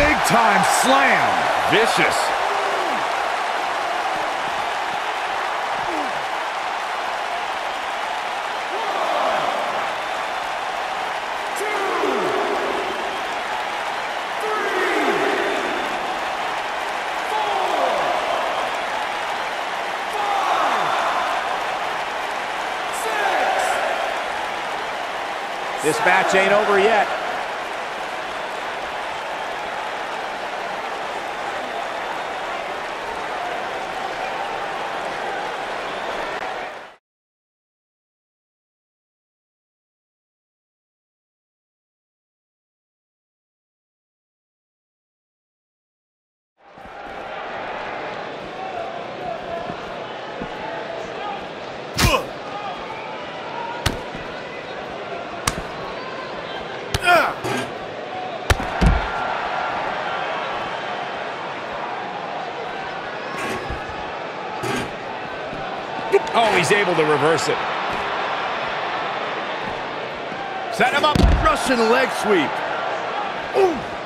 Big time slam. Vicious. This match ain't over yet. Oh, he's able to reverse it. Set him up. Russian leg sweep. Ooh.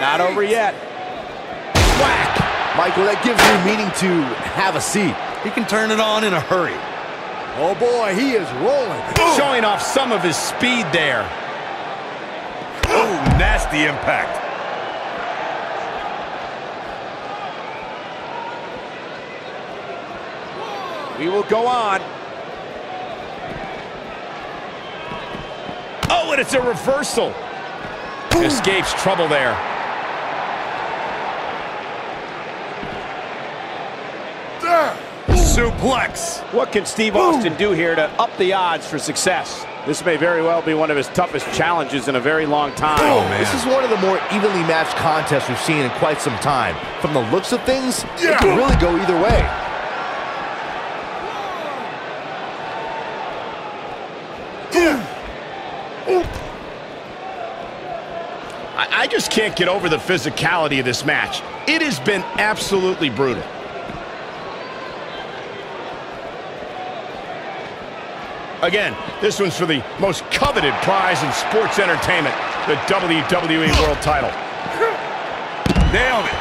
Not over yet. Whack! Michael, that gives me meaning to have a seat. He can turn it on in a hurry. Oh boy, he is rolling. Showing off some of his speed there. Oh, nasty impact. We will go on. Oh, and it's a reversal. Escapes trouble there. Suplex. What can Steve Austin do here to up the odds for success? This may very well be one of his toughest challenges in a very long time. Oh, This is one of the more evenly matched contests we've seen in quite some time. From the looks of things, it can really go either way. I, I just can't get over the physicality of this match. It has been absolutely brutal. Again, this one's for the most coveted prize in sports entertainment, the WWE World title. Nailed it.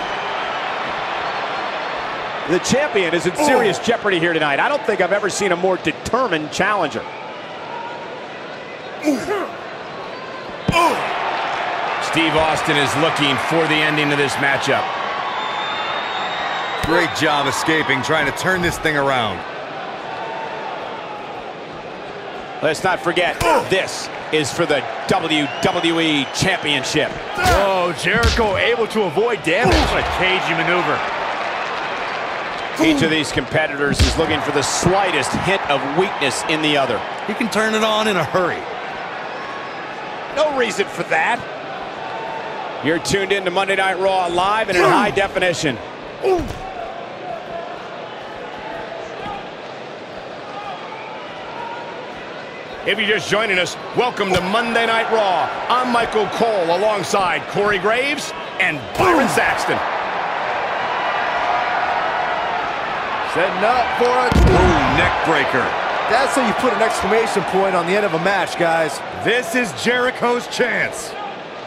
The champion is in serious jeopardy here tonight. I don't think I've ever seen a more determined challenger. Steve Austin is looking for the ending of this matchup. Great job escaping, trying to turn this thing around. Let's not forget, this is for the WWE Championship. Whoa, Jericho able to avoid damage. What a cagey maneuver. Each of these competitors is looking for the slightest hint of weakness in the other. He can turn it on in a hurry. No reason for that. You're tuned in to Monday Night Raw live and in high definition. If you're just joining us, welcome to Monday Night Raw. I'm Michael Cole alongside Corey Graves and Byron Saxton. Setting up for it. Ooh, neck breaker. That's how you put an exclamation point on the end of a match, guys. This is Jericho's chance.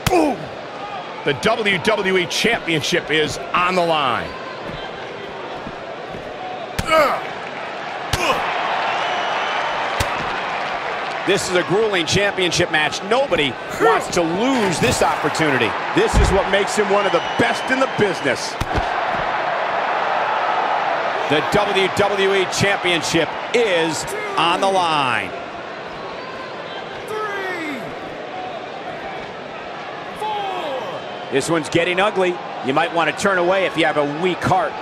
Boom! The WWE Championship is on the line. This is a grueling championship match. Nobody wants to lose this opportunity. This is what makes him one of the best in the business. The WWE Championship is on the line. This one's getting ugly. You might want to turn away if you have a weak heart.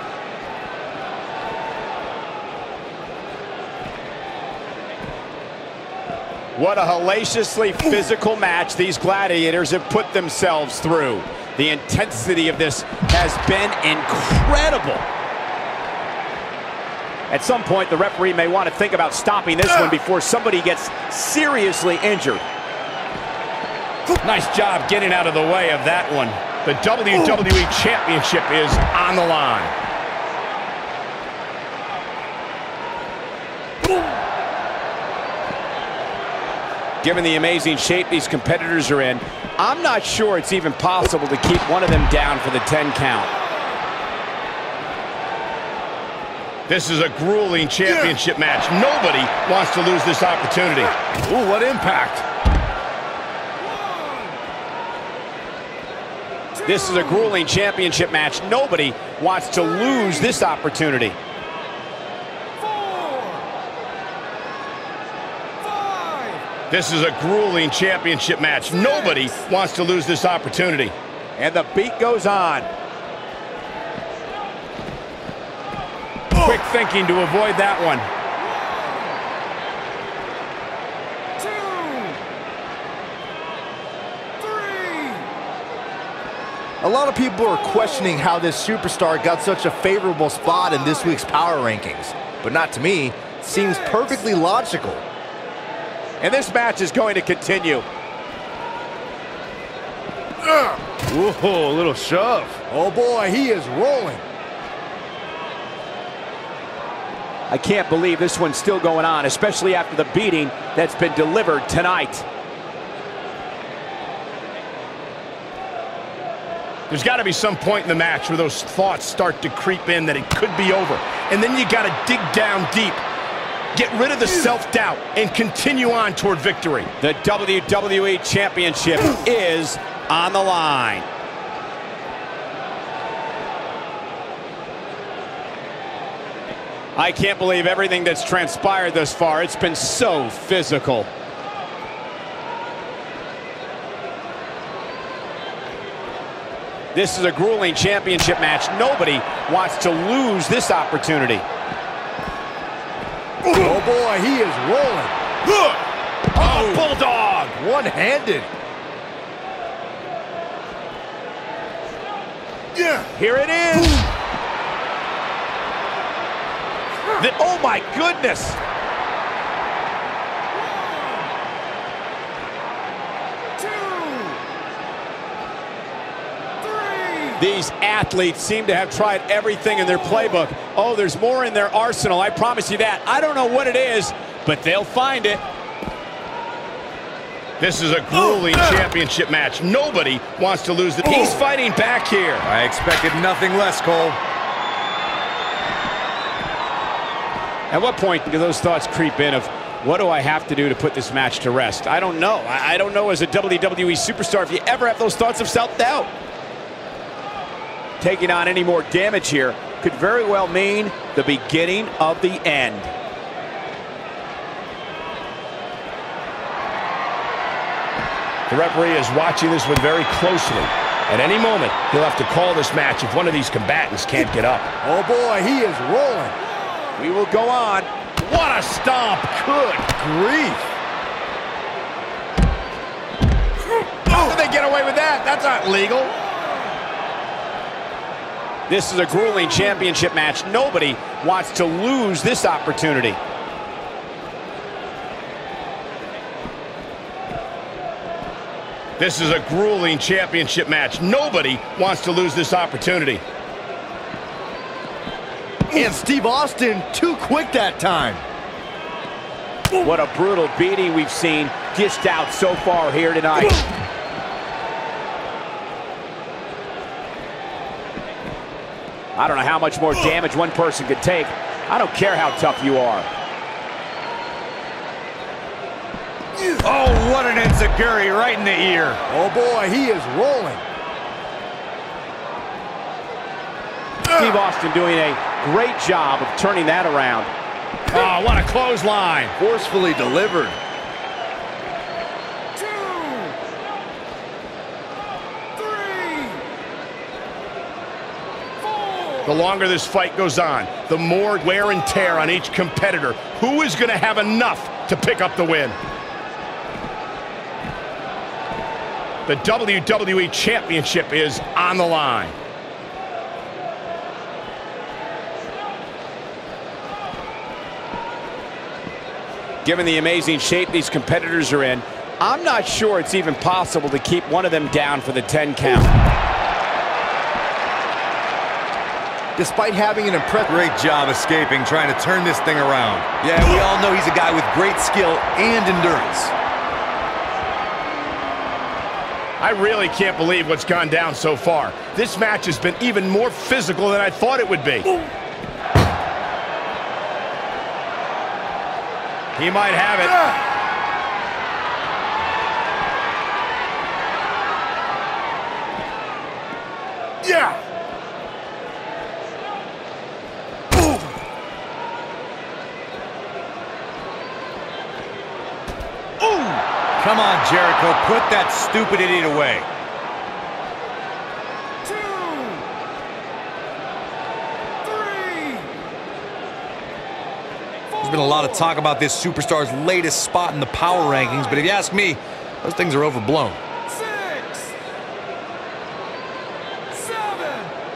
What a hellaciously physical match these gladiators have put themselves through. The intensity of this has been incredible. At some point, the referee may want to think about stopping this one before somebody gets seriously injured. Nice job getting out of the way of that one. The WWE Championship is on the line. Given the amazing shape these competitors are in, I'm not sure it's even possible to keep one of them down for the 10 count. This is a grueling championship match. Nobody wants to lose this opportunity. Ooh, what impact. This is a grueling championship match. Nobody wants to lose this opportunity. This is a grueling championship match. Nobody wants to lose this opportunity. And the beat goes on. Oh. Quick thinking to avoid that one. A lot of people are questioning how this superstar got such a favorable spot in this week's power rankings. But not to me. Seems perfectly logical. And this match is going to continue. Whoa, a little shove. Oh boy, he is rolling. I can't believe this one's still going on, especially after the beating that's been delivered tonight. There's got to be some point in the match where those thoughts start to creep in that it could be over. And then you got to dig down deep, get rid of the self-doubt, and continue on toward victory. The WWE Championship is on the line. I can't believe everything that's transpired thus far. It's been so physical. This is a grueling championship match. Nobody wants to lose this opportunity. Oh boy, he is rolling. Oh, oh, Bulldog! One-handed. Yeah. Here it is. The- oh my goodness. These athletes seem to have tried everything in their playbook. Oh, there's more in their arsenal. I promise you that. I don't know what it is, but they'll find it. This is a grueling oh, championship match. Nobody wants to lose it. He's fighting back here. I expected nothing less, Cole. At what point do those thoughts creep in of what do I have to do to put this match to rest? I don't know. I I don't know as a WWE superstar if you ever have those thoughts of self-doubt. Taking on any more damage here could very well mean the beginning of the end. The referee is watching this one very closely. At any moment, he'll have to call this match if one of these combatants can't get up. Oh boy, he is rolling. We will go on. What a stomp! Good grief. How did they get away with that? That's not legal. This is a grueling championship match. Nobody wants to lose this opportunity. This is a grueling championship match. Nobody wants to lose this opportunity. And Steve Austin, too quick that time. What a brutal beating we've seen dished out so far here tonight. I don't know how much more damage one person could take. I don't care how tough you are. Oh, what an enziguri right in the ear. Oh boy, he is rolling. Steve Austin doing a great job of turning that around. Oh, what a clothesline. Forcefully delivered. The longer this fight goes on, the more wear and tear on each competitor. Who is going to have enough to pick up the win? The WWE Championship is on the line. Given the amazing shape these competitors are in, I'm not sure it's even possible to keep one of them down for the 10 count. Despite having an impressive... Great job escaping, trying to turn this thing around. Yeah, we all know he's a guy with great skill and endurance. I really can't believe what's gone down so far. This match has been even more physical than I thought it would be. He might have it. Yeah! Come on, Jericho. Put that stupid idiot away. There's been a lot of talk about this superstar's latest spot in the power rankings, but if you ask me, those things are overblown.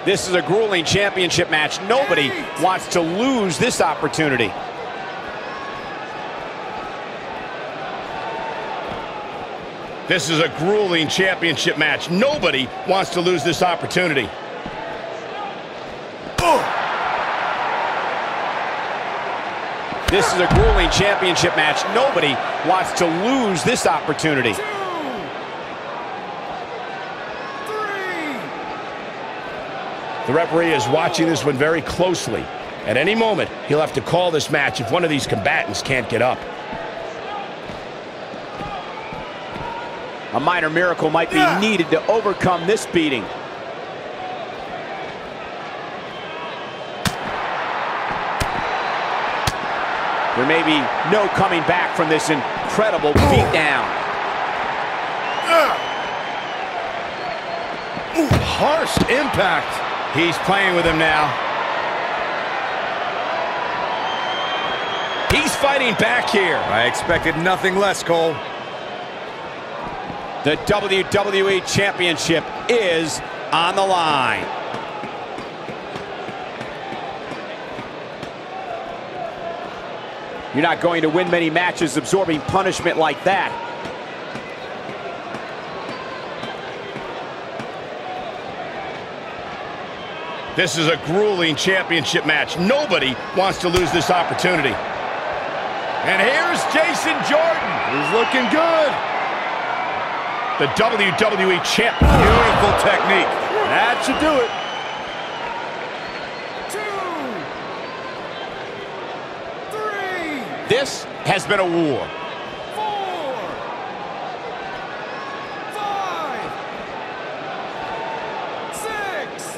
This is a grueling championship match. Nobody wants to lose this opportunity. This is a grueling championship match. Nobody wants to lose this opportunity. This is a grueling championship match. Nobody wants to lose this opportunity. The referee is watching this one very closely. At any moment, he'll have to call this match if one of these combatants can't get up. A minor miracle might be yeah. needed to overcome this beating. There may be no coming back from this incredible beatdown. Harsh impact. He's playing with him now. He's fighting back here. I expected nothing less, Cole. The WWE Championship is on the line. You're not going to win many matches absorbing punishment like that. This is a grueling championship match. Nobody wants to lose this opportunity. And here's Jason Jordan. He's looking good the WWE champ. Beautiful technique. That should do it. Two, three. This has been a war. Four, five, six.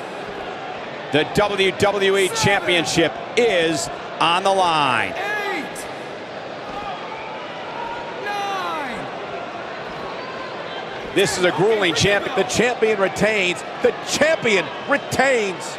The WWE seven, Championship is on the line. This is a grueling champion. The champion retains. The champion retains.